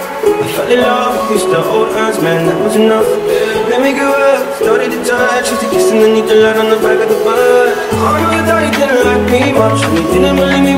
I fell in love, kissed the old hands, man, that was enough. Let me go up, started to touch, used to kiss underneath the light on the back of the bus. Oh, I know that you didn't like me much, you didn't believe me